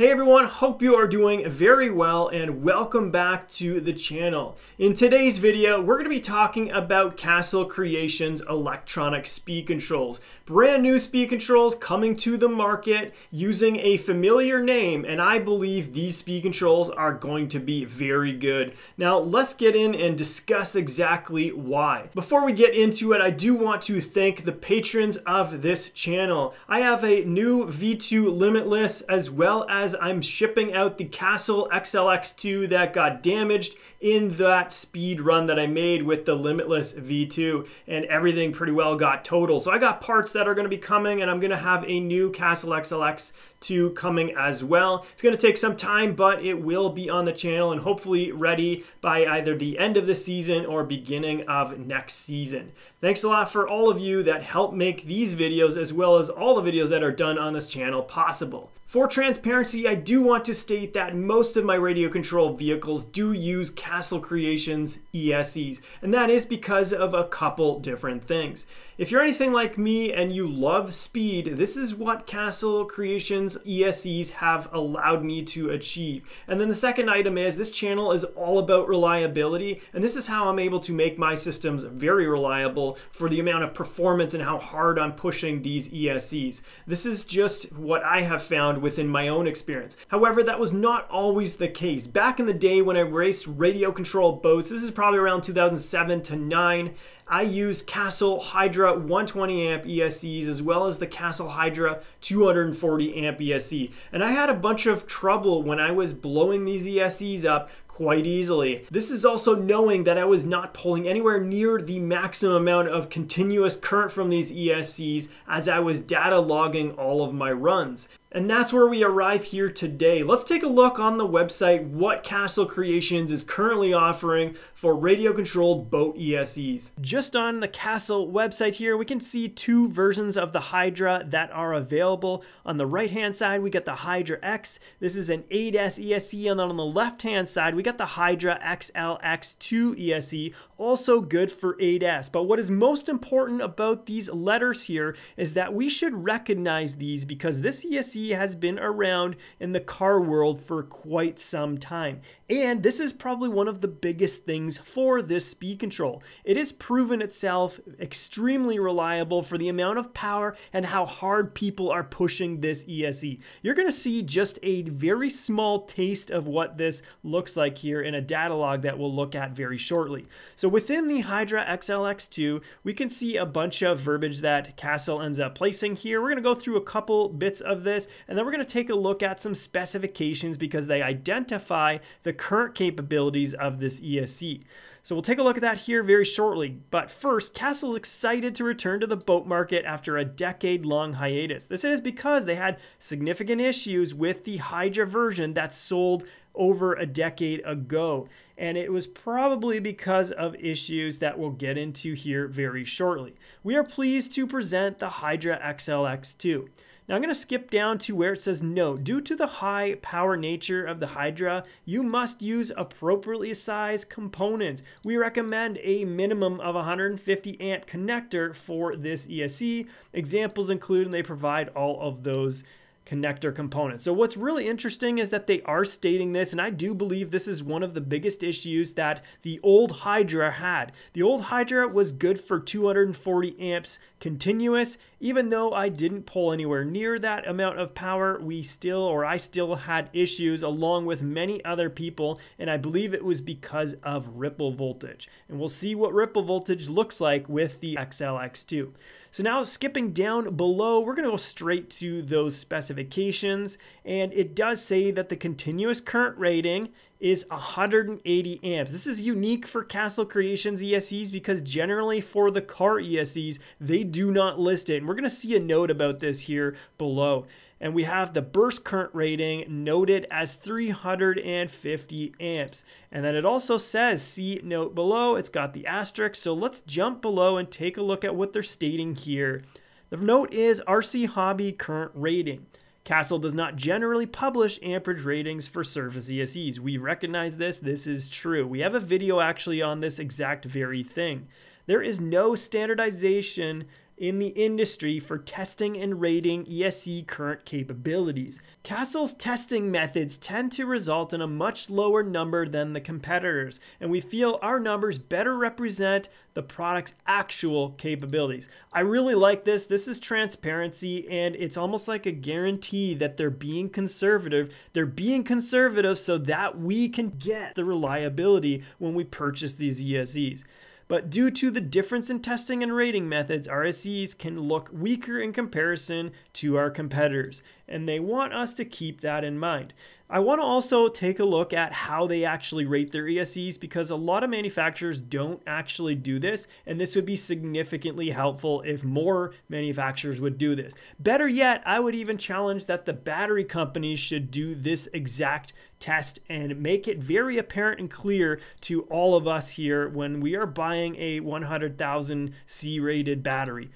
Hey everyone, hope you are doing very well and welcome back to the channel. In today's video, we're going to be talking about Castle Creations electronic speed controls. Brand new speed controls coming to the market using a familiar name and I believe these speed controls are going to be very good. Now let's get in and discuss exactly why. Before we get into it, I do want to thank the patrons of this channel. I have a new V2 Limitless as well as as I'm shipping out the Castle XLX2 that got damaged in that speed run that I made with the Limitless V2 and everything pretty well got total. So I got parts that are going to be coming and I'm going to have a new Castle XLX 2 coming as well. It's going to take some time, but it will be on the channel and hopefully ready by either the end of the season or beginning of next season. Thanks a lot for all of you that help make these videos as well as all the videos that are done on this channel possible. For transparency, I do want to state that most of my radio control vehicles do use Castle Creations ESCs, and that is because of a couple different things. If you're anything like me and you love speed, this is what Castle Creations ESCs have allowed me to achieve. And then the second item is this channel is all about reliability, and this is how I'm able to make my systems very reliable for the amount of performance and how hard I'm pushing these ESCs. This is just what I have found within my own experience. However, that was not always the case. Back in the day when I raced radio control boats, this is probably around 2007 to 9, I used Castle Hydra 120 amp ESCs as well as the Castle Hydra 240 amp ESC. And I had a bunch of trouble when I was blowing these ESCs up quite easily. This is also knowing that I was not pulling anywhere near the maximum amount of continuous current from these ESCs as I was data logging all of my runs. And that's where we arrive here today. Let's take a look on the website what Castle Creations is currently offering for radio controlled boat ESCs. Just on the Castle website here, we can see two versions of the Hydra that are available. On the right hand side, we got the Hydra X. This is an 8S ESC, and then on the left hand side, we got the Hydra XLX2 ESC, also good for 8S. But what is most important about these letters here is that we should recognize these because this ESC has been around in the car world for quite some time. And this is probably one of the biggest things for this speed control. It has proven itself extremely reliable for the amount of power and how hard people are pushing this ESC. You're going to see just a very small taste of what this looks like here in a data log that we'll look at very shortly. So within the Hydra XLX2, we can see a bunch of verbiage that Castle ends up placing here. We're going to go through a couple bits of this and then we're going to take a look at some specifications because they identify the current capabilities of this ESC. So we'll take a look at that here very shortly. But first, Castle is excited to return to the boat market after a decade long hiatus. This is because they had significant issues with the Hydra version that sold over a decade ago. And it was probably because of issues that we'll get into here very shortly. We are pleased to present the Hydra XLX2. Now I'm going to skip down to where it says no. Due to the high power nature of the Hydra, you must use appropriately sized components. We recommend a minimum of 150 amp connector for this ESC. Examples include, and they provide all of those connector component. So what's really interesting is that they are stating this, and I do believe this is one of the biggest issues that the old Hydra had. The old Hydra was good for 240 amps continuous. Even though I didn't pull anywhere near that amount of power, we still, or I still had issues along with many other people, and I believe it was because of ripple voltage. And we'll see what ripple voltage looks like with the XLX2. So now skipping down below, we're going to go straight to those specifications. And it does say that the continuous current rating is 180 amps. This is unique for Castle Creations ESCs because generally for the car ESCs, they do not list it. And we're going to see a note about this here below and we have the burst current rating noted as 350 amps. And then it also says, see note below, it's got the asterisk. So let's jump below and take a look at what they're stating here. The note is RC Hobby current rating. Castle does not generally publish amperage ratings for Surface ESCs. We recognize this, this is true. We have a video actually on this exact very thing. There is no standardization in the industry for testing and rating ESC current capabilities. Castle's testing methods tend to result in a much lower number than the competitors, and we feel our numbers better represent the product's actual capabilities. I really like this. This is transparency, and it's almost like a guarantee that they're being conservative. They're being conservative so that we can get the reliability when we purchase these ESCs. But due to the difference in testing and rating methods, RSCs can look weaker in comparison to our competitors, and they want us to keep that in mind. I want to also take a look at how they actually rate their ESCs because a lot of manufacturers don't actually do this, and this would be significantly helpful if more manufacturers would do this. Better yet, I would even challenge that the battery companies should do this exact test and make it very apparent and clear to all of us here when we are buying a 100,000 C rated battery.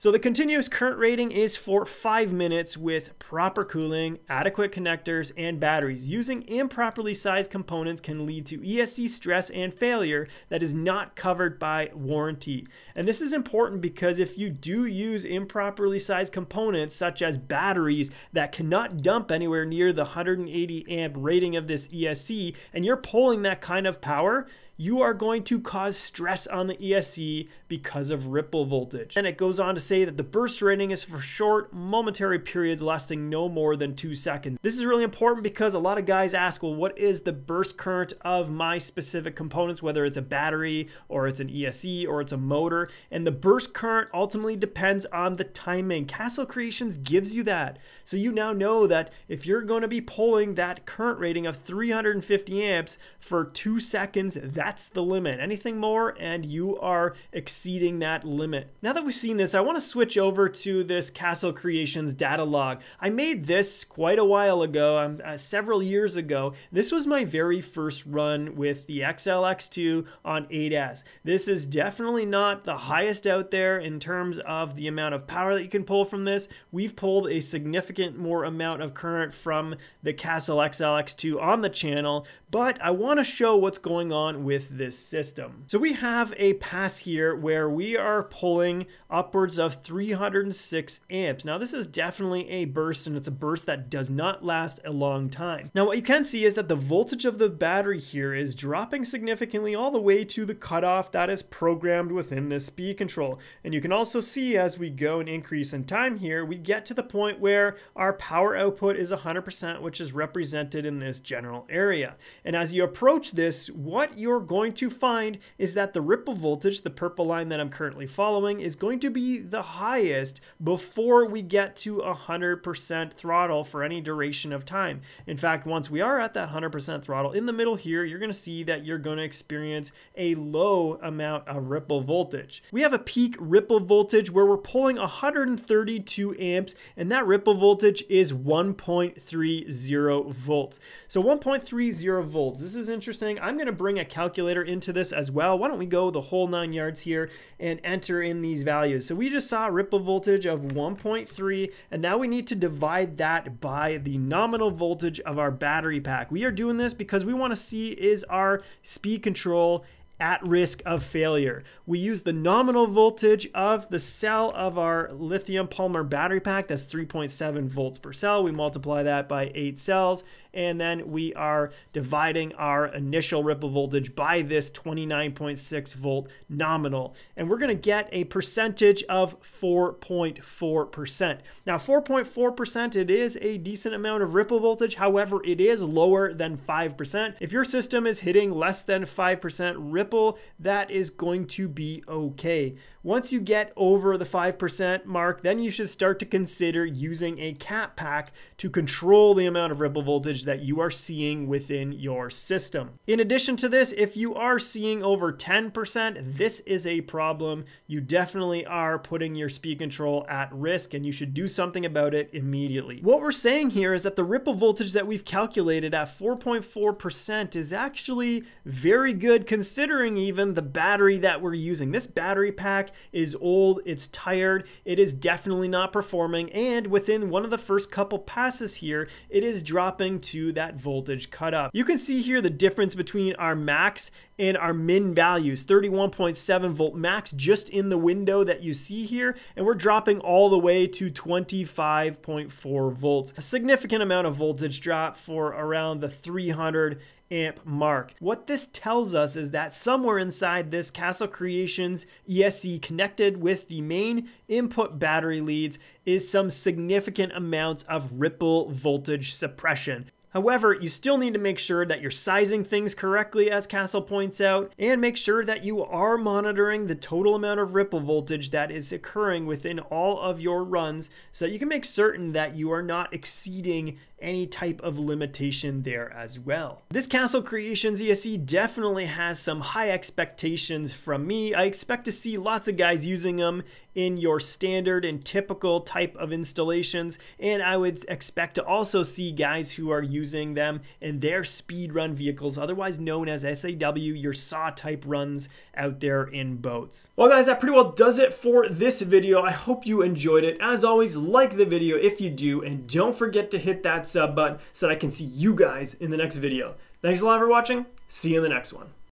So the continuous current rating is for five minutes with proper cooling, adequate connectors, and batteries. Using improperly sized components can lead to ESC stress and failure that is not covered by warranty. And this is important because if you do use improperly sized components such as batteries that cannot dump anywhere near the 180 amp rating of this ESC and you're pulling that kind of power, you are going to cause stress on the ESC because of ripple voltage. And it goes on to say that the burst rating is for short, momentary periods lasting no more than two seconds. This is really important because a lot of guys ask, well, what is the burst current of my specific components, whether it's a battery or it's an ESC or it's a motor. And the burst current ultimately depends on the timing. Castle Creations gives you that. So you now know that if you're going to be pulling that current rating of 350 amps for two seconds, that that's the limit. Anything more and you are exceeding that limit. Now that we've seen this, I want to switch over to this Castle Creations data log. I made this quite a while ago, um, uh, several years ago. This was my very first run with the XLX2 on 8S. This is definitely not the highest out there in terms of the amount of power that you can pull from this. We've pulled a significant more amount of current from the Castle XLX2 on the channel, but I want to show what's going on with with this system. So we have a pass here where we are pulling upwards of 306 amps. Now this is definitely a burst and it's a burst that does not last a long time. Now what you can see is that the voltage of the battery here is dropping significantly all the way to the cutoff that is programmed within this speed control. And you can also see as we go and increase in time here, we get to the point where our power output is 100%, which is represented in this general area. And as you approach this, what you're going to find is that the ripple voltage, the purple line that I'm currently following, is going to be the highest before we get to 100% throttle for any duration of time. In fact, once we are at that 100% throttle, in the middle here, you're going to see that you're going to experience a low amount of ripple voltage. We have a peak ripple voltage where we're pulling 132 amps, and that ripple voltage is 1.30 volts. So 1.30 volts, this is interesting. I'm going to bring a calculator calculator into this as well. Why don't we go the whole nine yards here and enter in these values. So we just saw ripple voltage of 1.3 and now we need to divide that by the nominal voltage of our battery pack. We are doing this because we want to see is our speed control at risk of failure. We use the nominal voltage of the cell of our lithium polymer battery pack. That's 3.7 volts per cell. We multiply that by eight cells and then we are dividing our initial ripple voltage by this 29.6 volt nominal. And we're gonna get a percentage of 4.4%. Now 4.4%, it is a decent amount of ripple voltage. However, it is lower than 5%. If your system is hitting less than 5% ripple, that is going to be okay. Once you get over the 5% mark, then you should start to consider using a cap pack to control the amount of ripple voltage that you are seeing within your system. In addition to this, if you are seeing over 10%, this is a problem. You definitely are putting your speed control at risk and you should do something about it immediately. What we're saying here is that the ripple voltage that we've calculated at 4.4% is actually very good considering even the battery that we're using. This battery pack is old, it's tired, it is definitely not performing, and within one of the first couple passes here, it is dropping to that voltage cut up. You can see here the difference between our max and our min values 31.7 volt max just in the window that you see here and we're dropping all the way to 25.4 volts a significant amount of voltage drop for around the 300 amp mark. What this tells us is that somewhere inside this Castle Creations ESC connected with the main input battery leads is some significant amounts of ripple voltage suppression. However, you still need to make sure that you're sizing things correctly, as Castle points out, and make sure that you are monitoring the total amount of ripple voltage that is occurring within all of your runs so that you can make certain that you are not exceeding any type of limitation there as well. This Castle Creations ESC definitely has some high expectations from me. I expect to see lots of guys using them in your standard and typical type of installations, and I would expect to also see guys who are using them in their speed run vehicles, otherwise known as SAW, your saw type runs out there in boats. Well guys, that pretty well does it for this video. I hope you enjoyed it. As always, like the video if you do, and don't forget to hit that sub button so that I can see you guys in the next video. Thanks a lot for watching. See you in the next one.